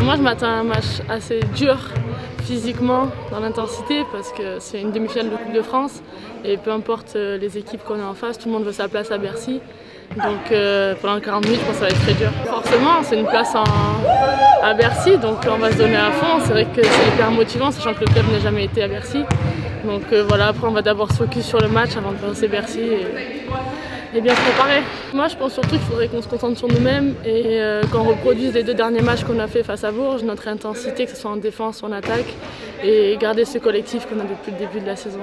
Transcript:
Moi, je m'attends à un match assez dur physiquement dans l'intensité parce que c'est une demi-finale de Coupe de France et peu importe euh, les équipes qu'on a en face, tout le monde veut sa place à Bercy. Donc euh, pendant 40 minutes, je pense que ça va être très dur. Forcément, c'est une place à Bercy, donc on va se donner à fond. C'est vrai que c'est hyper motivant, sachant que le club n'a jamais été à Bercy. Donc euh, voilà, après on va d'abord se focus sur le match avant de penser Bercy et, bien se préparer. Moi je pense surtout qu'il faudrait qu'on se concentre sur nous-mêmes et qu'on reproduise les deux derniers matchs qu'on a fait face à Bourges, notre intensité, que ce soit en défense ou en attaque, et garder ce collectif qu'on a depuis le début de la saison.